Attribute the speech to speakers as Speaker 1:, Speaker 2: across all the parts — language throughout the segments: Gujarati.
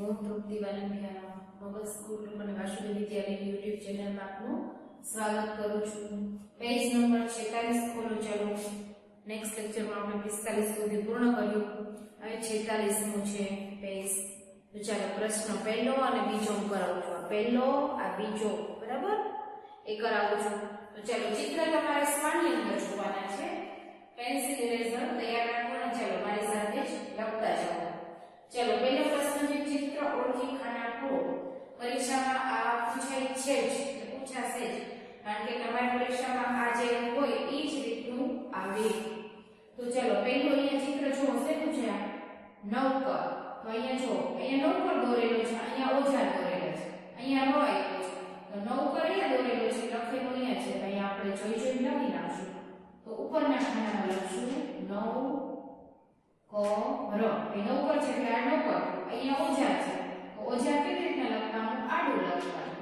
Speaker 1: હું તૃપ્તિ વાલંબિયા મગજ સ્કૂલ અને વાસુદેવ વિદ્યાલય યુટ્યુબ ચેનલમાં આપનું સ્વાગત કરું છું. પેજ નંબર 46 ખોલો ચાલો. નેક્સ્ટ લેક્ચરમાં આપણે 45 સુધી પૂર્ણ કર્યું. હવે 46મું છે પેજ તો ચાલો, પ્રશ્ન પહેલો અને બીજો હું કરાવું છું. પહેલો, આ બીજો, બરાબર? એ કરાવું છું. તો ચાલો, ચિત્ર તમારે સ્માની અંદર જોવાના છે. પેન્સિલ ઇરેઝર તૈયાર રાખવાના ચાલો, મારી સાથે જ લખતા જાઓ ચલો પહેલો પ્રશ્ન છે ચિત્ર ઓળખી પરીક્ષામાં આ પૂછાય છે જ પૂછાશે જ. કારણ કે તમારી પરીક્ષામાં આ જે હોય, એ જ રીતનું આવે. તો ચલો, પહેલું અહીંયા ચિત્ર જો હશે આ નવકર. તો અહીંયા જો, અહીંયા નવકર દોરેલો છે, અહીંયા ઓજાર દોરેલા છે. અહીંયા રો આવ્યો છે. તો નવકર અહીંયા દોરેલો છે, લખેલું અહીંયા છે. અહીંયા આપણે જોઈ જોઈ લખી નાખશું. તો ઉપરના ખાનામાં લખશું નવ કર એ નવકર છે એટલે આ નવકર. અહીંયા ઓજાર છે. ઓજાર કેવી રીતના લખવાનું આડું લખવાનું.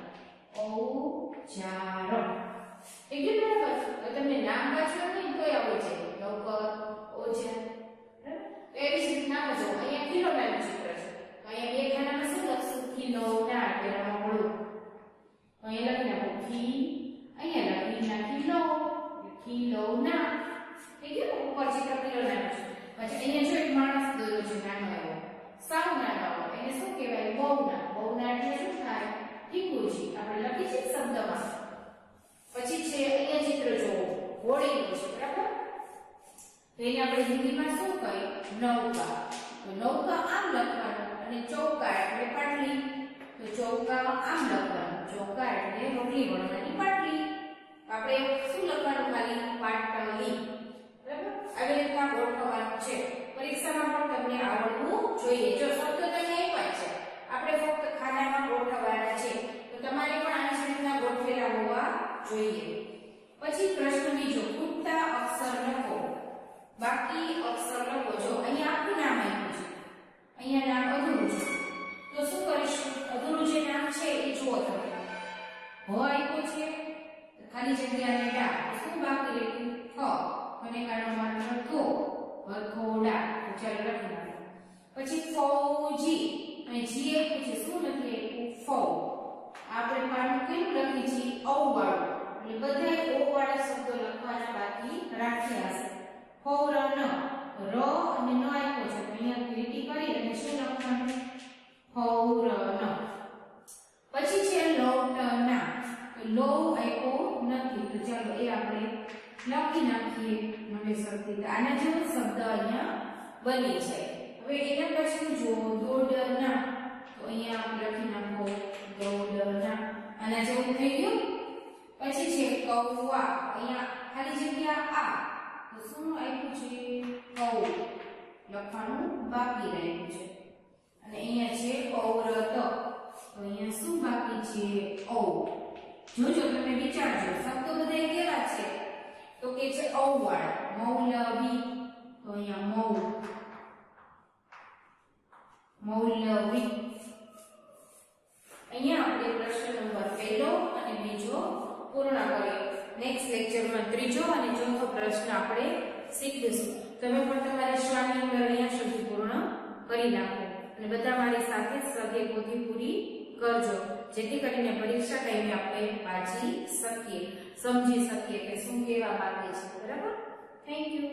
Speaker 1: ઓજાર. એકદમ બરાબર તો તમને નામ વાંચવાનું નહીં, તોય આવડે છે નોકર ઓજાર બરાબર? તો એવી જ રીતના જો અહીંયા કિલોનાનું ચિત્ર છે. તો અહીંયા બે ખાનામાં શું લખશું? કિલોના ના રમકડું તો અહીંયા લખી નાખો, કી. અહીંયા લખી નાખી લો. કિલોના ઠીક છે ઉપર ચિત્ર કિલોનાનું છે. પછી અહીંયા જો એક માણસ દોર્યો છે નાનો એવો સાવ નાનો એને શું કહેવાય બહુના બહુના એટલે શું થાય ટીકુજી આપણે લખી છે શબ્દમાં પછી છે અહીંયા ચિત્ર જોવો હોળીનું છે બરાબર તો એને આપણે હિન્દીમાં શું કહીએ? નૌકા. તો નૌકા આમ લખવાનું અને ચોકા એટલે પાટલી. તો ચોકા આમ લખવાનું. ચોકા એટલે રોટલી વણવાની પાટલી. આપણે શું લખવાનું ખાલી? પાટલી. બરાબર? આવી રીતના ગોઠવવાનું છે. પરીક્ષામાં પણ તમને આવડવું જોઈએ. જો શબ્દ તમને આપ્યા છે. આપણે ફક્ત ખાનામાં ગોઠવવાના છે. તો તમારે પણ આ રીતના ગોઠવેલા હોવા જોઈએ. પછી પ્રશ્ન બીજો. ખૂટતા અક્ષર લખો. બાકી અક્ષર લખો જો અહીંયા આખું નામ આપ્યું છે. અહીંયા નામ અધૂરું છે. તો શું કરીશું? અધૂરું જે નામ છે એ જુઓ તમે. ભ આપ્યો છે ખાલી જગ્યાને ડા. શું બાકી લખ્યું ઠ અને કાળો માત્ર થો વખોડા તો ચાલો લખી નાખો. પછી ફૌજી. અને જી આપ્યું છે. શું લખી આપ્યું? ફૌ. આપણે પાનું કેવું લખી છીએ ઔ વાળું એટલે બધા ઓ વાળા શબ્દો લખવાના બાકી રાખ્યા છે ન ર અને ન આપ્યો છે. અહીંયા લીટી કરી અને શું લખવાનું? ફૌરન પછી છે લોટના. લો આપ્યો નથી. તો ચાલો એ આપણે લખી નાખીએ નવેસરથી આના જેવો શબ્દ અહીંયા બની છે હવે એના પછી જો દોડના. તો અહીંયા આપણે લખી નાખો, દોડના. આના જેવું થઈ ગયું. પછી છે કૌવા. અહીંયા ખાલી જગ્યા આ. શું આપ્યું છે? કૌ લખવાનું બાકી રહ્યું છે. અને અહીંયા છે ઔરત તો અહીંયા શું બાકી છે? ઔ જોજો, તમે વિચારજો. શબ્દો બધા કેવા છે? તો કે છે ઔવાળા વાળા મૌલવી. તો અહીંયા મૌ. મૌલવી અહીંયા આપણે પ્રશ્ન નંબર પહેલો અને બીજો પૂર્ણ કરીએ નેક્સ્ટ લેક્ચરમાં ત્રીજો અને ચોથો પ્રશ્ન આપણે શીખીશું. તમે પણ તમારી શ્વાસની અંદર અહીંયા સુધી પૂર્ણ કરી નાખો અને બધા મારી સાથે પોથી પૂરી કરજો. જેથી કરીને પરીક્ષા ટાઈમે આપણે વાંચી શકીએ, સમજી શકીએ કે શું કહેવા માંગે છે. બરાબર? Thank you